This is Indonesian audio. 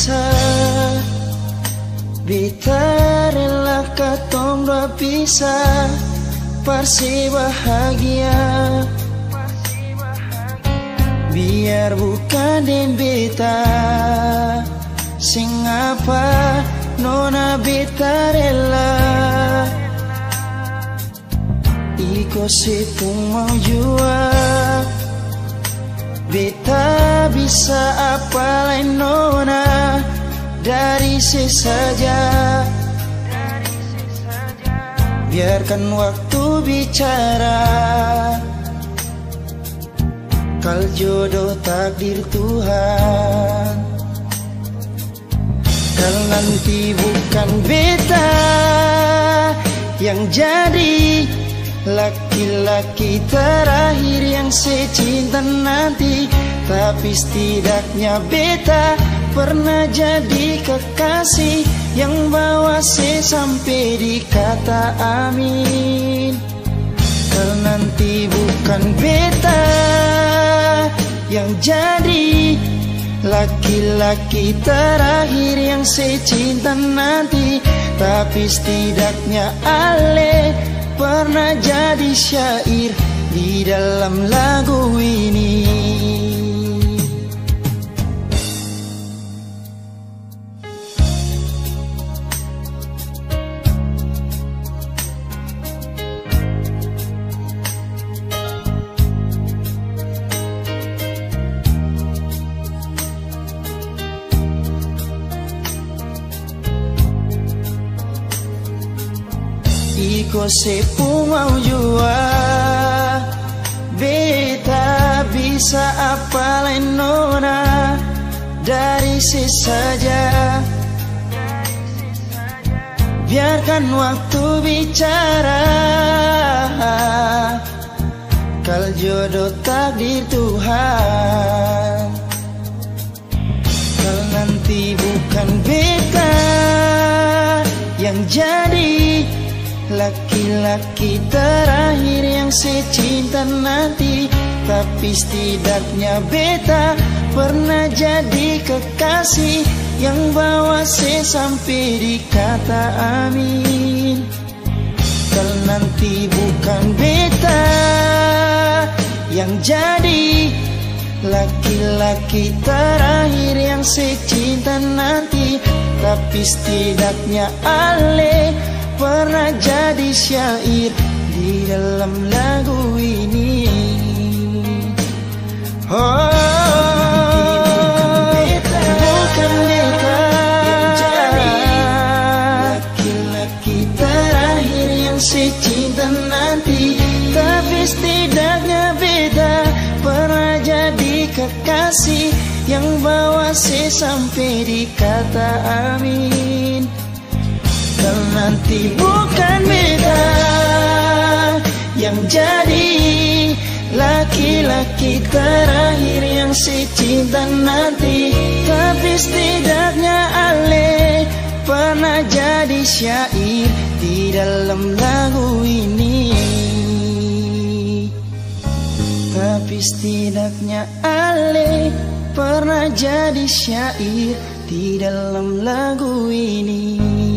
bisa Bitarlah katong dua bisa Parsi bahagia. Biar bukan den beta Sing apa nona bitarela Iko situng mau jua Beta bisa Dari sesaja Biarkan waktu bicara. Kal jodoh takdir Tuhan. Kal nanti bukan beta Yang jadi Laki-laki terakhir yang secinta nanti. Tapi setidaknya beta pernah jadi kekasih Yang bawa se sampai di kata amin. Kalau nanti bukan beta yang jadi Laki-laki terakhir yang secinta nanti. Tapi setidaknya Ale pernah jadi syair di dalam lagu ini Sepu mau jua Beta bisa apa nona? Dari sesaja Biarkan waktu bicara. Kal jodoh takdir Tuhan. Kal nanti bukan beta Yang jadi Laki-laki terakhir yang secinta nanti Tapi setidaknya beta pernah jadi kekasih Yang bawa se sampai di kata amin nanti bukan beta Yang jadi Laki-laki terakhir yang secinta nanti Tapi setidaknya Ale pernah jadi syair di dalam lagu ini. Oh, bukan yang secinta nanti, tapi setidaknya beda pernah jadi yang bawa se sampai di kata amin. Nanti bukan beta yang jadi laki-laki terakhir yang secinta nanti. Tapi setidaknya Ale pernah jadi syair di dalam lagu ini. Tapi setidaknya Ale pernah jadi syair di dalam lagu ini